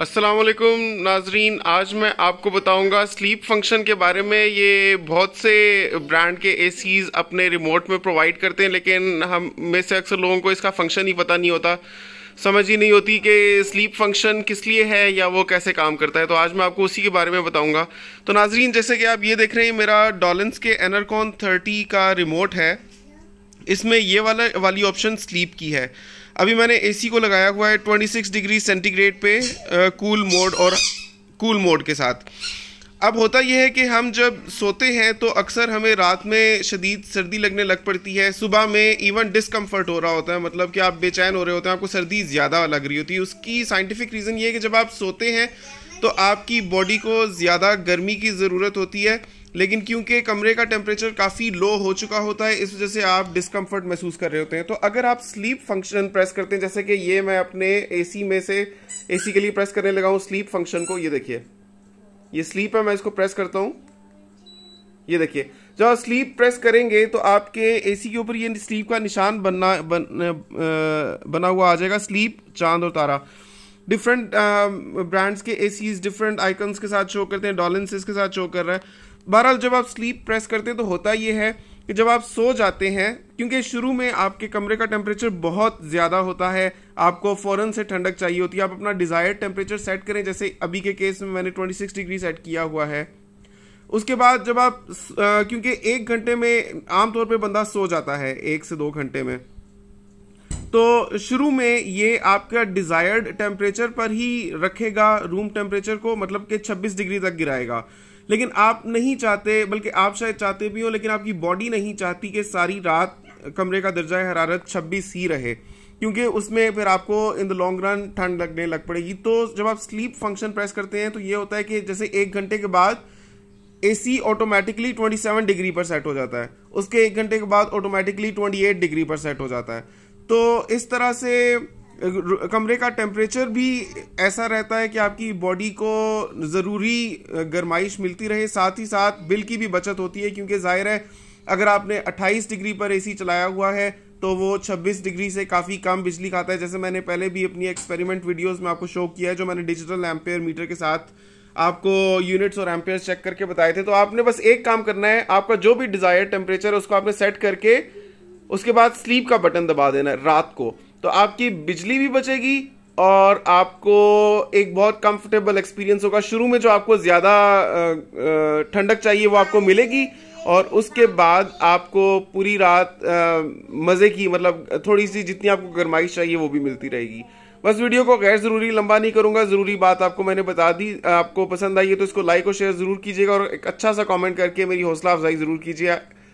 असलकुम नाजरीन, आज मैं आपको बताऊँगा स्लीप फ़ंक्शन के बारे में। ये बहुत से ब्रांड के एसीज अपने रिमोट में प्रोवाइड करते हैं, लेकिन हम में से अक्सर लोगों को इसका फ़ंक्शन ही पता नहीं होता। समझ ही नहीं होती कि स्लीप फ़ंक्शन किस लिए है या वो कैसे काम करता है। तो आज मैं आपको उसी के बारे में बताऊँगा। तो नाजरीन, जैसे कि आप ये देख रहे हैं, मेरा डॉलेंस के एनरकॉन थर्टी का रिमोट है। इसमें ये वाला, वाली ऑप्शन स्लीप की है। अभी मैंने एसी को लगाया हुआ है 26 डिग्री सेंटीग्रेड पे कूल मोड और कूल मोड के साथ। अब होता यह है कि हम जब सोते हैं तो अक्सर हमें रात में शदीद सर्दी लगने लग पड़ती है। सुबह में इवन डिसकम्फर्ट हो रहा होता है मतलब कि आप बेचैन हो रहे होते हैं, आपको सर्दी ज़्यादा लग रही होती है। उसकी साइंटिफिक रीज़न ये है कि जब आप सोते हैं तो आपकी बॉडी को ज़्यादा गर्मी की ज़रूरत होती है। लेकिन क्योंकि कमरे का टेम्परेचर काफ़ी लो हो चुका होता है इस वजह से आप डिस्कम्फर्ट महसूस कर रहे होते हैं। तो अगर आप स्लीप फ़ंक्शन प्रेस करते हैं जैसे कि ये मैं अपने एसी में से एसी के लिए प्रेस करने लगा हूँ स्लीप फ़ंक्शन को ये देखिए। ये स्लीप है मैं इसको प्रेस करता हूँ। ये देखिए जब आप स्लीप प्रेस करेंगे तो आपके एसी के ऊपर ये स्लीप का निशान बनना बन, बना हुआ आ जाएगा स्लीप चाँद और तारा। डिफरेंट ब्रांड्स के एसीज डिफरेंट आइकन्स के साथ शो करते हैं डॉलेंसेस के साथ शो कर रहा है। बहरहाल, जब आप स्लीप प्रेस करते हैं तो होता ये है कि जब आप सो जाते हैं, क्योंकि शुरू में आपके कमरे का टेम्परेचर बहुत ज़्यादा होता है, आपको फ़ौरन से ठंडक चाहिए होती है, आप अपना डिज़ायर्ड टेम्परेचर सेट करें, जैसे अभी के केस में मैंने 26 डिग्री सेट किया हुआ है। उसके बाद जब आप क्योंकि एक घंटे में आमतौर पर बंदा सो जाता है, एक से दो घंटे में। तो शुरू में ये आपका डिज़ायर्ड टेम्परेचर पर ही रखेगा रूम टेम्परेचर को मतलब कि 26 डिग्री तक गिराएगा। लेकिन आप नहीं चाहते, बल्कि आप शायद चाहते भी हो, लेकिन आपकी बॉडी नहीं चाहती कि सारी रात कमरे का दर्जा हरारत 26 ही रहे। क्योंकि उसमें फिर आपको इन द लॉन्ग रन ठंड लगने लग पड़ेगी। तो जब आप स्लीप फ़ंक्शन प्रेस करते हैं तो ये होता है कि जैसे एक घंटे के बाद एसी ऑटोमेटिकली 27 डिग्री पर सेट हो जाता है। उसके एक घंटे के बाद ऑटोमेटिकली 28 डिग्री पर सेट हो जाता है। तो इस तरह से कमरे का टेम्परेचर भी ऐसा रहता है कि आपकी बॉडी को ज़रूरी गर्माइश मिलती रहे। साथ ही साथ बिल की भी बचत होती है, क्योंकि ज़ाहिर है, अगर आपने 28 डिग्री पर एसी चलाया हुआ है तो वो 26 डिग्री से काफ़ी कम बिजली खाता है। जैसे मैंने पहले भी अपनी एक्सपेरिमेंट वीडियोस में आपको शो किया है, जो मैंने डिजिटल एम्पेयर मीटर के साथ आपको यूनिट्स और एम्पेयर चेक करके बताए थे। तो आपने बस एक काम करना है, आपका जो भी डिज़ायर टेम्परेचर है, उसको आपने सेट करके उसके बाद स्लीप का बटन दबा देना है रात को। तो आपकी बिजली भी बचेगी और आपको एक बहुत कंफर्टेबल एक्सपीरियंस होगा। शुरू में जो आपको ज़्यादा ठंडक चाहिए वो आपको मिलेगी और उसके बाद आपको पूरी रात मज़े की मतलब थोड़ी सी जितनी आपको गर्माइश चाहिए वो भी मिलती रहेगी। बस वीडियो को गैर ज़रूरी लंबा नहीं करूँगा। ज़रूरी बात आपको मैंने बता दी। आपको पसंद आई है तो इसको लाइक और शेयर ज़रूर कीजिएगा और एक अच्छा सा कमेंट करके मेरी हौसला अफजाई ज़रूर कीजिए